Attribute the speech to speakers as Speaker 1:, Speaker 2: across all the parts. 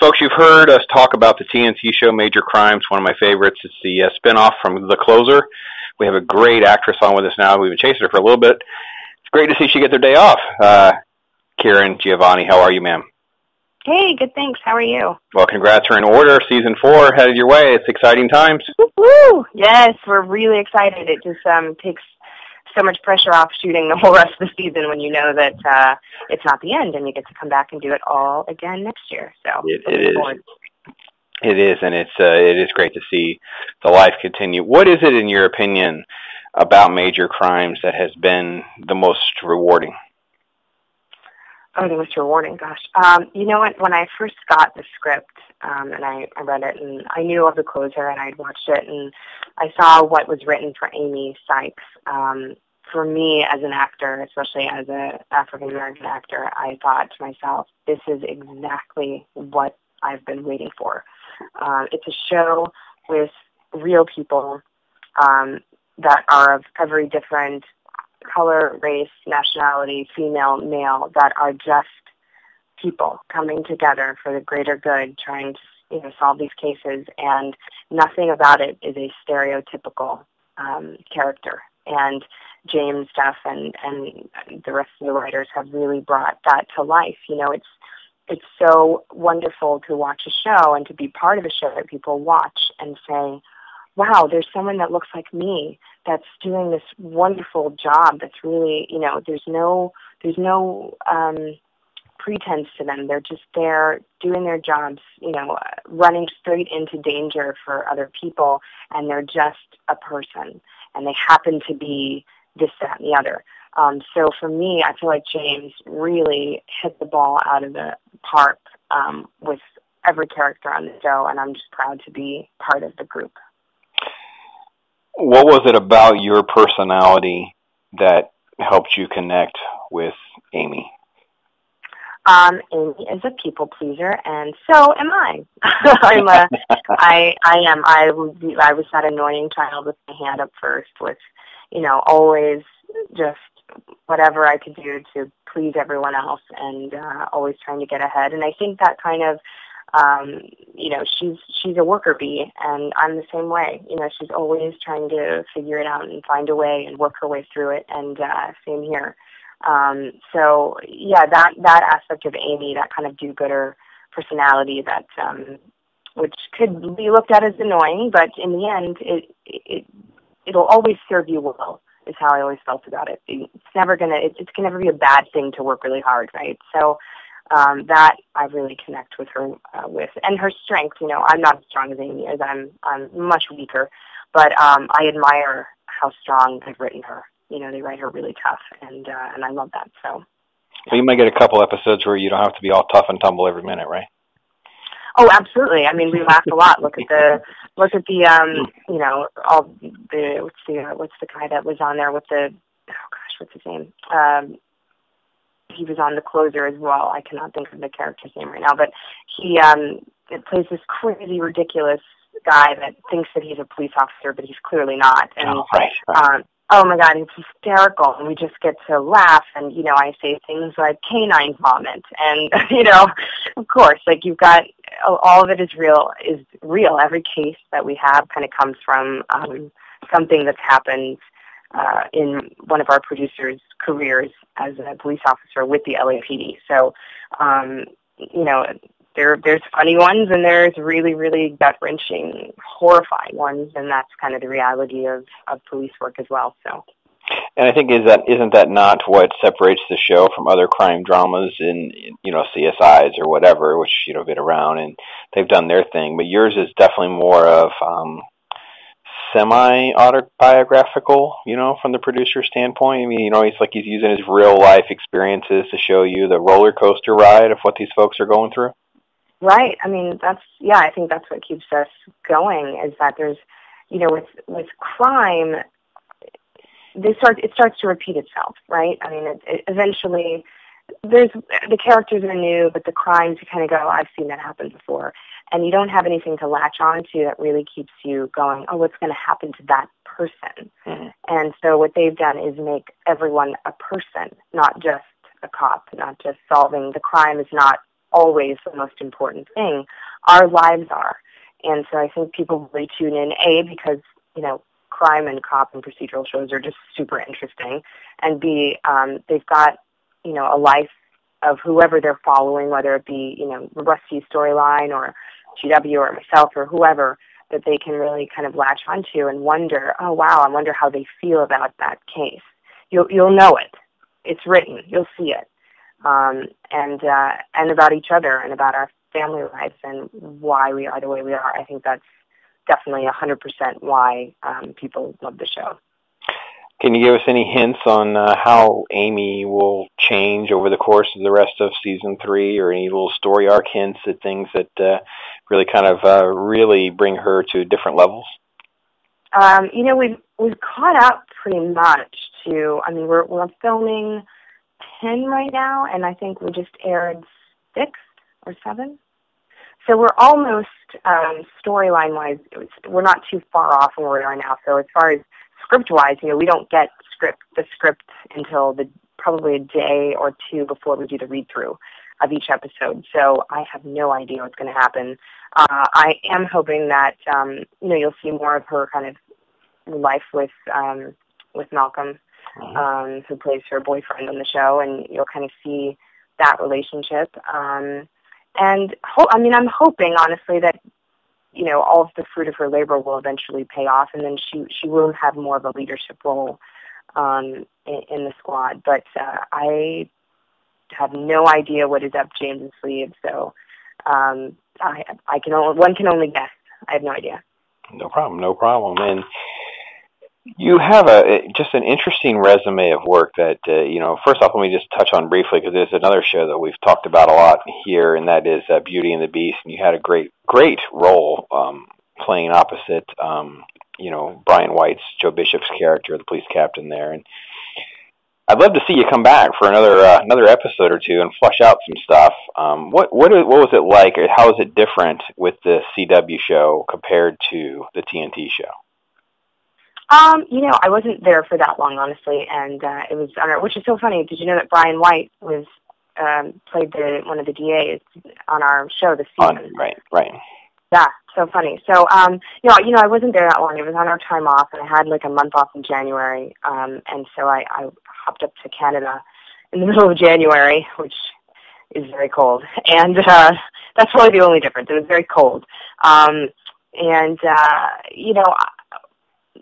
Speaker 1: Folks, you've heard us talk about the TNT show Major Crimes, one of my favorites. It's the uh, spinoff from The Closer. We have a great actress on with us now. We've been chasing her for a little bit. It's great to see she get their day off. Uh, Kearran Giovanni, how are you, ma'am?
Speaker 2: Hey, good thanks. How are you?
Speaker 1: Well, congrats are in order. Season four headed your way. It's exciting times.
Speaker 2: Woo! Yes, we're really excited. It just um, takes so much pressure off shooting the whole rest of the season when you know that uh, it's not the end and you get to come back and do it all again next year. So
Speaker 1: it, it is. Forward. It is, and it's uh, it is great to see the life continue. What is it, in your opinion, about major crimes that has been the most rewarding?
Speaker 2: Oh, the most rewarding. Gosh, um, you know what? When I first got the script um, and I, I read it, and I knew of the closer, and I'd watched it, and I saw what was written for Amy Sykes. Um, for me, as an actor, especially as an African American actor, I thought to myself, "This is exactly what I've been waiting for." Um, it's a show with real people um, that are of every different color, race, nationality, female, male, that are just people coming together for the greater good, trying to you know solve these cases, and nothing about it is a stereotypical um, character. And James Duff and and the rest of the writers have really brought that to life. You know, it's it's so wonderful to watch a show and to be part of a show that people watch and say, wow, there's someone that looks like me that's doing this wonderful job that's really, you know, there's no, there's no, um, pretense to them. They're just there doing their jobs, you know, running straight into danger for other people, and they're just a person, and they happen to be this, that, and the other. Um, so for me, I feel like James really hit the ball out of the park um, with every character on the show, and I'm just proud to be part of the group.
Speaker 1: What was it about your personality that helped you connect with Amy?
Speaker 2: Um, Amy is a people pleaser, and so am I. I'm a, I, I am. I, I was that annoying child with my hand up first, with, you know, always just whatever I could do to please everyone else, and uh, always trying to get ahead. And I think that kind of um, you know, she's she's a worker bee, and I'm the same way. You know, she's always trying to figure it out and find a way and work her way through it. And uh, same here. Um, so yeah, that that aspect of Amy, that kind of do-gooder personality, that um, which could be looked at as annoying, but in the end, it it it'll always serve you well. Is how I always felt about it. It's never gonna. It, it can never be a bad thing to work really hard, right? So um, that I really connect with her uh, with, and her strength. You know, I'm not as strong as Amy is. I'm I'm much weaker, but um, I admire how strong they've written her. You know, they write her really tough, and uh, and I love that. So.
Speaker 1: So you may get a couple episodes where you don't have to be all tough and tumble every minute, right?
Speaker 2: Oh, absolutely. I mean, we laughed a lot. Look at the look at the um, you know, all the what's the uh, what's the guy that was on there with the oh gosh, what's his name? Um, he was on the closer as well. I cannot think of the character's name right now, but he um it plays this crazy, ridiculous guy that thinks that he's a police officer, but he's clearly not. And
Speaker 1: oh, right,
Speaker 2: right. um oh my god, it's hysterical and we just get to laugh and, you know, I say things like canine vomit and you know, of course, like you've got all of it is real is real. Every case that we have kind of comes from um something that's happened uh, in one of our producers' careers as a police officer with the LAPD. So, um, you know, there there's funny ones and there's really really gut wrenching, horrifying ones, and that's kind of the reality of of police work as well. So.
Speaker 1: And I think is that isn't that not what separates the show from other crime dramas in you know CSIs or whatever, which you know been around and they've done their thing, but yours is definitely more of um, semi autobiographical, you know, from the producer standpoint. I mean, you know, he's like he's using his real life experiences to show you the roller coaster ride of what these folks are going through.
Speaker 2: Right. I mean, that's yeah. I think that's what keeps us going is that there's, you know, with with crime, this start it starts to repeat itself, right? I mean, it, it eventually there's the characters are new, but the crimes you kind of go, I've seen that happen before, and you don't have anything to latch on to that really keeps you going. Oh, what's going to happen to that person? Mm-hmm. And so what they've done is make everyone a person, not just a cop, not just solving the crime is not always the most important thing. Our lives are. And so I think people really tune in, A, because, you know, crime and cop and procedural shows are just super interesting, and B, um, they've got, you know, a life of whoever they're following, whether it be, you know, Rusty's storyline or GW or myself or whoever, that they can really kind of latch onto and wonder, oh wow, I wonder how they feel about that case. You'll you'll know it. It's written. You'll see it. Um, and uh, and about each other and about our family lives and why we are the way we are. I think that's definitely a 100% why um, people love the show.
Speaker 1: Can you give us any hints on uh, how Amy will change over the course of the rest of season three, or any little story arc hints at things that uh, really kind of uh, really bring her to different levels?
Speaker 2: Um, you know, we've we've caught up pretty much to. I mean, we're we're filming ten right now, and I think we just aired six or seven. So we're almost um, storyline wise, we're not too far off from where we are now. So as far as script wise, you know, we don't get script the script until the probably a day or two before we do the read through of each episode. So I have no idea what's going to happen. Uh, I am hoping that um, you know you'll see more of her kind of life with um, with Malcolm. Um, who plays her boyfriend on the show, and you'll kind of see that relationship. Um, and ho- I mean, I'm hoping honestly that you know all of the fruit of her labor will eventually pay off, and then she she will have more of a leadership role um, in, in the squad. But uh, I have no idea what is up James's sleeve, so um, I I can only one can only guess. I have no idea.
Speaker 1: No problem, no problem. And you have a just an interesting resume of work that uh, you know. First off, let me just touch on briefly because there's another show that we've talked about a lot here, and that is uh, Beauty and the Beast. And you had a great, great role um, playing opposite, um, you know, Brian White's Joe Bishop's character, the police captain there. And I'd love to see you come back for another uh, another episode or two and flush out some stuff. Um, what what what was it like, or how is it different with the CW show compared to the TNT show?
Speaker 2: Um, you know, I wasn't there for that long, honestly, and uh, it was which is so funny. Did you know that Brian White was um, played the one of the DAs on our show this season?
Speaker 1: On, right, right.
Speaker 2: Yeah, so funny. So, um, you know, you know, I wasn't there that long. It was on our time off, and I had like a month off in January, um, and so I, I hopped up to Canada in the middle of January, which is very cold, and uh, that's probably the only difference. It was very cold, um, and uh, you know,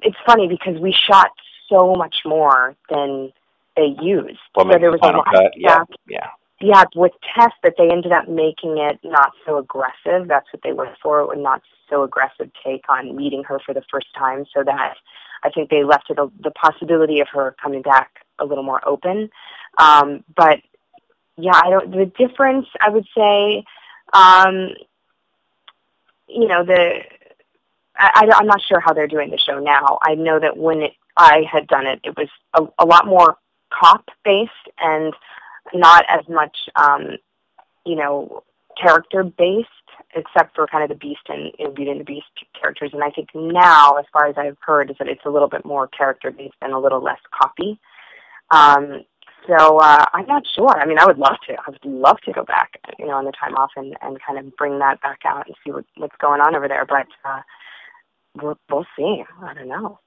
Speaker 2: it's funny because we shot so much more than they used.
Speaker 1: Well, so there was a lot cut. Yeah, yeah.
Speaker 2: Yeah, with Tess that they ended up making it not so aggressive. That's what they went for, a not so aggressive take on meeting her for the first time, so that I think they left it a, the possibility of her coming back a little more open. Um, but yeah, I don't. The difference, I would say, um, you know, the I, I'm not sure how they're doing the show now. I know that when it, I had done it, it was a, a lot more cop based and not as much, um, you know, character based, except for kind of the Beast and you know, Beauty and the Beast characters. And I think now, as far as I've heard, is that it's a little bit more character based and a little less copy. Um, so uh, I'm not sure. I mean, I would love to. I would love to go back, you know, on the time off and, and kind of bring that back out and see what, what's going on over there. But uh, we'll, we'll see. I don't know.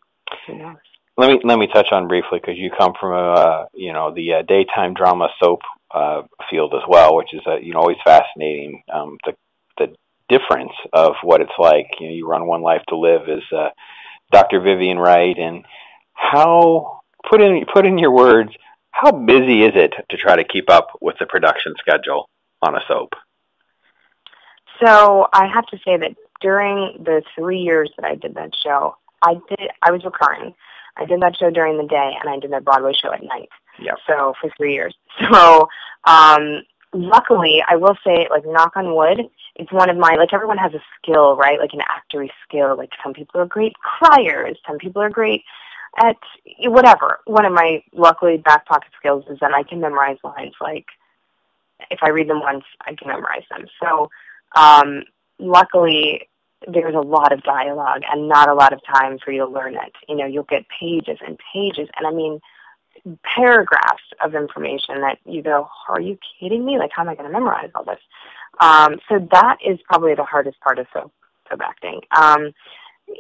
Speaker 2: Who knows?
Speaker 1: Let me let me touch on briefly because you come from a uh, you know the uh, daytime drama soap uh, field as well, which is uh, you know always fascinating. Um, the the difference of what it's like. You know, you run one life to live is uh, Dr. Vivian Wright, and how put in put in your words. How busy is it to try to keep up with the production schedule on a soap?
Speaker 2: So I have to say that during the three years that I did that show, I did I was recurring. I did that show during the day and I did that Broadway show at night.
Speaker 1: Yeah.
Speaker 2: So for three years. So um luckily I will say like knock on wood, it's one of my like everyone has a skill, right? Like an actory skill. Like some people are great criers, some people are great at whatever. One of my luckily back pocket skills is that I can memorize lines like if I read them once I can memorize them. So um luckily there's a lot of dialogue and not a lot of time for you to learn it. You know, you'll get pages and pages, and I mean, paragraphs of information that you go, are you kidding me? Like, how am I going to memorize all this? Um, so that is probably the hardest part of soap, soap acting. Um,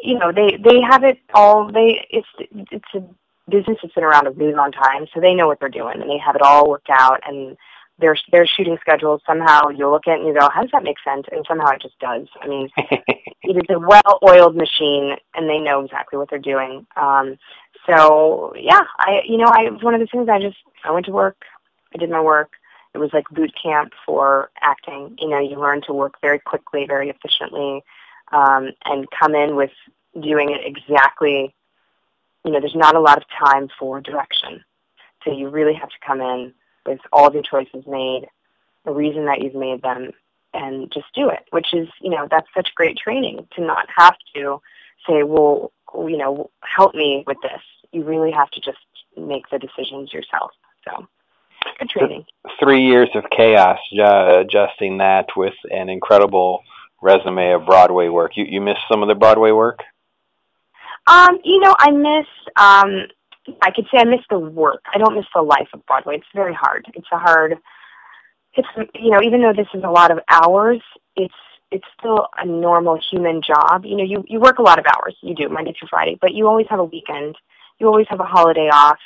Speaker 2: you know, they they have it all. They it's it's a business that's been around a really long time, so they know what they're doing and they have it all worked out. And their their shooting schedules somehow you look at it and you go, how does that make sense? And somehow it just does. I mean, it is a well-oiled machine, and they know exactly what they're doing. Um, so yeah, I you know I one of the things I just I went to work, I did my work. It was like boot camp for acting. You know, you learn to work very quickly, very efficiently, um, and come in with doing it exactly. You know, there's not a lot of time for direction, so you really have to come in with all of your choices made, the reason that you've made them, and just do it. Which is, you know, that's such great training to not have to say, well, you know, help me with this. You really have to just make the decisions yourself. So, good training.
Speaker 1: Three years of chaos, uh, adjusting that with an incredible resume of Broadway work. You you miss some of the Broadway work?
Speaker 2: Um, you know, I miss um I could say I miss the work. I don't miss the life of Broadway. It's very hard. It's a hard it's you know, even though this is a lot of hours, it's it's still a normal human job. You know, you, you work a lot of hours. You do, Monday through Friday, but you always have a weekend. You always have a holiday off.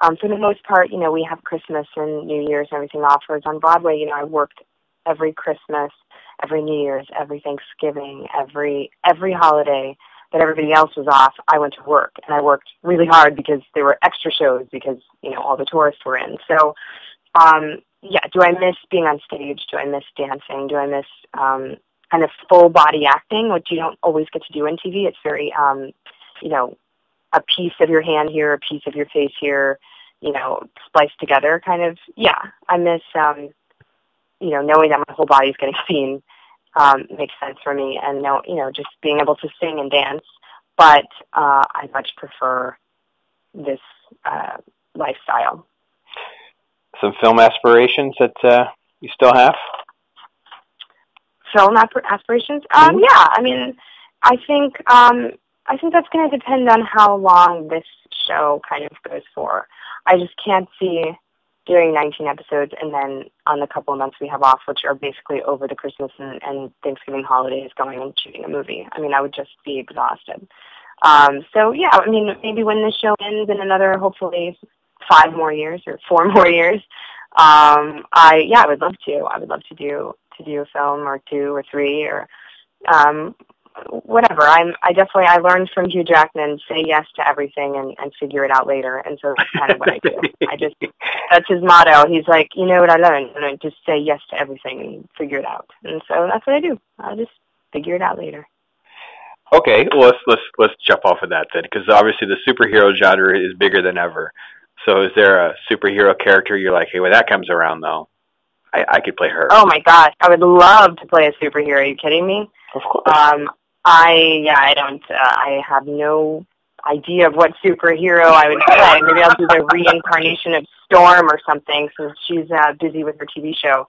Speaker 2: Um, for the most part, you know, we have Christmas and New Year's and everything off. Whereas on Broadway, you know, I worked every Christmas, every New Year's, every Thanksgiving, every every holiday that everybody else was off, I went to work and I worked really hard because there were extra shows because, you know, all the tourists were in. So um yeah, do I miss being on stage? Do I miss dancing? Do I miss um kind of full body acting, which you don't always get to do in TV. It's very um you know, a piece of your hand here, a piece of your face here, you know, spliced together kind of yeah. I miss um you know, knowing that my whole body is getting seen um, makes sense for me, and know, you know, just being able to sing and dance. But uh, I much prefer this uh, lifestyle.
Speaker 1: Some film aspirations that uh, you still have?
Speaker 2: Film aspirations? Um, mm-hmm. Yeah, I mean, I think um, I think that's going to depend on how long this show kind of goes for. I just can't see doing 19 episodes and then on the couple of months we have off, which are basically over the Christmas and, and Thanksgiving holidays, going and shooting a movie. I mean, I would just be exhausted. Um, so yeah, I mean, maybe when this show ends in another, hopefully, five more years or four more years, um, I yeah, I would love to. I would love to do to do a film or two or three or um, whatever. I'm I definitely I learned from Hugh Jackman say yes to everything and, and figure it out later. And so that's kind of what I do. I just that's his motto. He's like, you know what I learned? And I just say yes to everything and figure it out. And so that's what I do. I'll just figure it out later.
Speaker 1: Okay, well let's let's let's jump off of that then, because obviously the superhero genre is bigger than ever. So is there a superhero character you're like, hey, when that comes around though, I, I could play her?
Speaker 2: Oh my gosh, I would love to play a superhero. Are you kidding me?
Speaker 1: Of course.
Speaker 2: Um, I yeah, I don't. Uh, I have no idea of what superhero I would play. Maybe I'll do the reincarnation of Storm or something, since she's uh, busy with her TV show.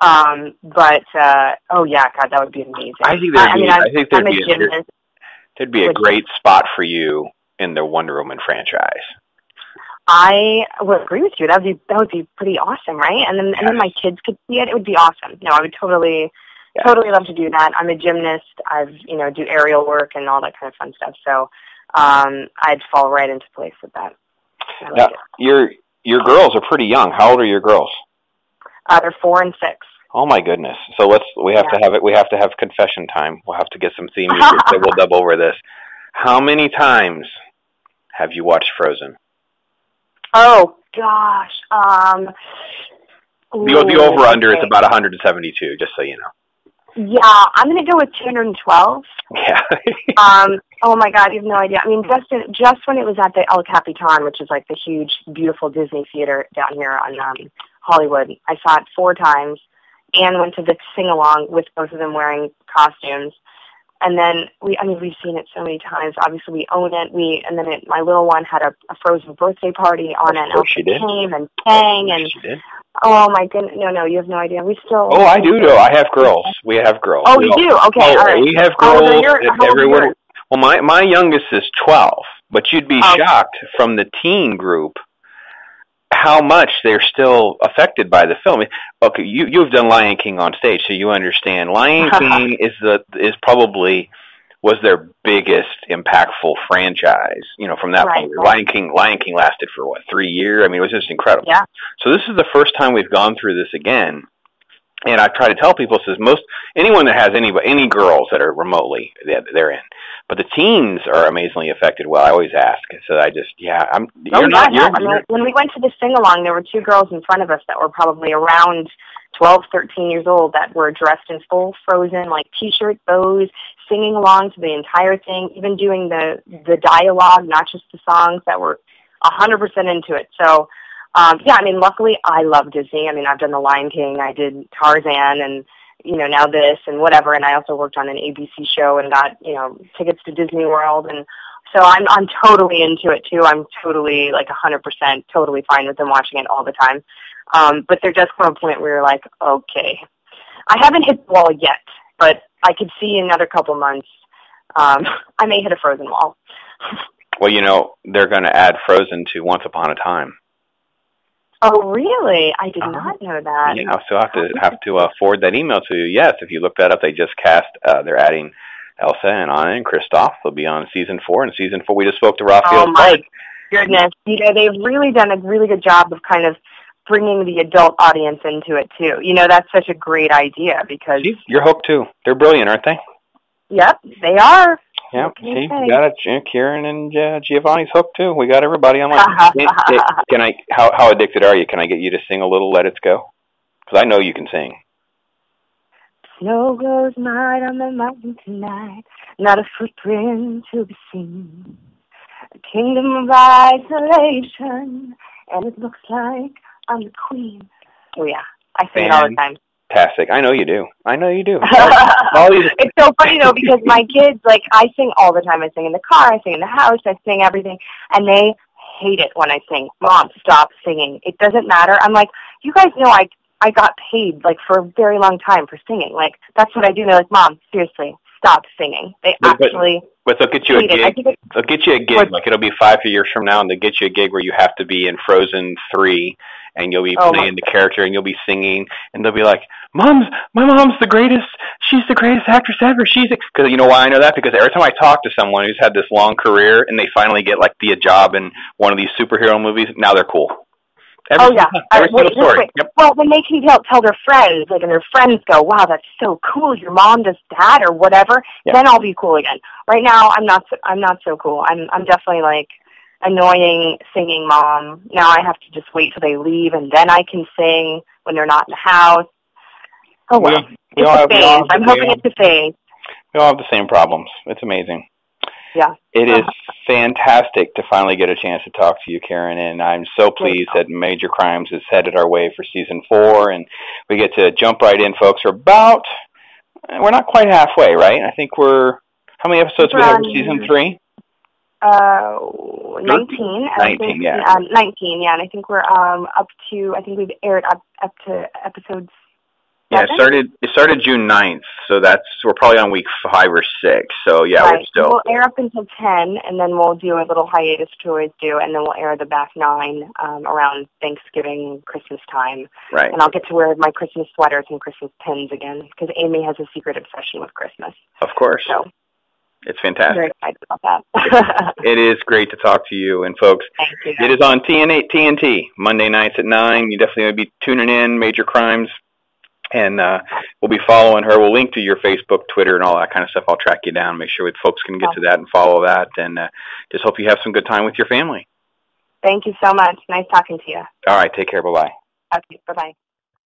Speaker 2: Um, but uh, oh yeah, God, that would be amazing.
Speaker 1: I think there'd be, I, mean, I think there'd be a, there'd be a great spot for you in the Wonder Woman franchise.
Speaker 2: I would agree with you. That would be that would be pretty awesome, right? And then yes. and then my kids could see it. It would be awesome. No, I would totally yeah. totally love to do that. I'm a gymnast. I've you know do aerial work and all that kind of fun stuff. So um, I'd fall right into place with that.
Speaker 1: Like now, your your girls are pretty young. How old are your girls?
Speaker 2: Uh, they're four and six.
Speaker 1: Oh my goodness! So let's we have yeah. to have it. We have to have confession time. We'll have to get some theme music. so we'll dub over this. How many times have you watched Frozen?
Speaker 2: Oh gosh. Um,
Speaker 1: the, the over under okay. is about 172. Just so you know.
Speaker 2: Yeah, I'm gonna go with 212.
Speaker 1: Yeah.
Speaker 2: um. Oh my God, you have no idea. I mean, just in, just when it was at the El Capitan, which is like the huge, beautiful Disney theater down here on um, Hollywood, I saw it four times, and went to the sing along with both of them wearing costumes. And then we, I mean, we've seen it so many times. Obviously, we own it. We, and then it, my little one had a, a Frozen birthday party on it. And Elsa came and sang, and
Speaker 1: she did.
Speaker 2: Oh my goodness! No, no, you have no idea. We still.
Speaker 1: Oh, I do know. I have girls. We have girls.
Speaker 2: Oh, you do? Okay, oh, all right.
Speaker 1: We have oh, girls. everyone. Well, my my youngest is twelve, but you'd be oh. shocked from the teen group. how much they're still affected by the film. Okay, you you've done Lion King on stage, so you understand. Lion King is the is probably was their biggest impactful franchise. You know, from that
Speaker 2: Right,
Speaker 1: point. Lion King Lion King lasted for what three years. I mean, it was just incredible.
Speaker 2: Yeah.
Speaker 1: So this is the first time we've gone through this again. And I try to tell people, says most anyone that has any any girls that are remotely they're, they're in, but the teens are amazingly affected. Well, I always ask, so I just yeah, I'm
Speaker 2: Oh,
Speaker 1: you're
Speaker 2: yeah,
Speaker 1: not you're,
Speaker 2: I mean,
Speaker 1: you're
Speaker 2: when we went to the sing along, there were two girls in front of us that were probably around 12, 13 years old that were dressed in full Frozen, like t-shirt bows, singing along to the entire thing, even doing the the dialogue, not just the songs that were a 100% into it. So, um, yeah, I mean, luckily I love Disney. I mean, I've done The Lion King, I did Tarzan, and you know now this and whatever. And I also worked on an ABC show and got you know tickets to Disney World and so I'm I'm totally into it too. I'm totally like a hundred percent totally fine with them watching it all the time. Um, but there does come a point where you're like, okay, I haven't hit the wall yet, but I could see another couple months um, I may hit a frozen wall.
Speaker 1: well, you know they're going to add Frozen to Once Upon a Time.
Speaker 2: Oh really? I did
Speaker 1: Uh-huh.
Speaker 2: not know that.
Speaker 1: Yeah, so I have to have to uh, forward that email to you. Yes, if you look that up, they just cast. Uh, they're adding Elsa and Anna and Kristoff. They'll be on season four. And season four, we just spoke to Raphael.
Speaker 2: Oh my goodness! You know they've really done a really good job of kind of bringing the adult audience into it too. You know that's such a great idea because
Speaker 1: See, you're hooked too. They're brilliant, aren't they?
Speaker 2: yep, they are.
Speaker 1: Yeah,
Speaker 2: What can you
Speaker 1: see, we got it. Kearran and uh, Giovanni's hooked too. We got everybody. Like, can, can I? How how addicted are you? Can I get you to sing a little "Let It Go"? Because I know you can sing.
Speaker 2: Snow glows night on the mountain tonight, not a footprint to be seen. A kingdom of isolation, and it looks like I'm the queen. Oh yeah, I sing it all the time.
Speaker 1: Fantastic. I know you do. I know you do.
Speaker 2: it's so funny though because my kids, like, I sing all the time. I sing in the car, I sing in the house, I sing everything, and they hate it when I sing. Mom, stop singing. It doesn't matter. I'm like, you guys know I I got paid like for a very long time for singing. Like that's what I do. And they're like, Mom, seriously, stop singing. They
Speaker 1: But-
Speaker 2: actually
Speaker 1: But they'll get you a
Speaker 2: it.
Speaker 1: Gig.
Speaker 2: it's
Speaker 1: They'll get you a gig.
Speaker 2: What-
Speaker 1: Like it'll be five years from now, and they'll get you a gig where you have to be in Frozen three, and you'll be
Speaker 2: Oh,
Speaker 1: playing the character, and you'll be singing, and they'll be like, "Mom's, my mom's the greatest. She's the greatest actress ever. She's because you know why I know that because every time I talk to someone who's had this long career and they finally get like the a job in one of these superhero movies, now they're cool. Every,
Speaker 2: Oh yeah.
Speaker 1: every
Speaker 2: Uh, wait,
Speaker 1: story.
Speaker 2: wait.
Speaker 1: Yep.
Speaker 2: Well, when they can tell, tell their friends, like, and their friends go, "Wow, that's so cool. Your mom does that, or whatever." Then I'll be cool again. Right now, I'm not. So, I'm not so cool. I'm. I'm definitely like annoying singing mom. Now I have to just wait till they leave, and then I can sing when they're not in the house. Oh well,
Speaker 1: We- we
Speaker 2: it's a
Speaker 1: have- we all
Speaker 2: phase. I'm hoping it's a phase.
Speaker 1: We all have the same problems. It's amazing.
Speaker 2: Yeah.
Speaker 1: It is fantastic to finally get a chance to talk to you, Kearran, and I'm so pleased that Major Crimes is headed our way for season four, and we get to jump right in, folks. We're about, we're not quite halfway, right? I think we're, how many episodes we have in season three?
Speaker 2: Uh, 19. and I
Speaker 1: 19,
Speaker 2: think,
Speaker 1: yeah.
Speaker 2: Um, 19, yeah. And I think we're um up to, I think we've aired up up to episodes
Speaker 1: Yeah, it started, it started June 9th, so that's, we're probably on week five or six, so yeah, we're still
Speaker 2: we'll air up until 10, and then we'll do a little hiatus to always do, and then we'll air the back nine um, around Thanksgiving, Christmas time.
Speaker 1: right.
Speaker 2: And I'll get to wear my Christmas sweaters and Christmas pins again, because Amy has a secret obsession with Christmas.
Speaker 1: Of course.
Speaker 2: So
Speaker 1: It's
Speaker 2: I'm
Speaker 1: fantastic.
Speaker 2: very excited about that.
Speaker 1: It is great to talk to you, and folks,
Speaker 2: Thank you.
Speaker 1: It is on TN8 TNT Monday nights at nine. You definitely want to be tuning in. Major Crimes, and uh, we'll be following her. We'll link to your Facebook, Twitter, and all that kind of stuff. I'll track you down, make sure folks can get to that and follow that. And uh, just hope you have some good time with your family.
Speaker 2: Thank you so much. Nice talking to you.
Speaker 1: All right, take care. Bye bye.
Speaker 2: Okay, bye-bye.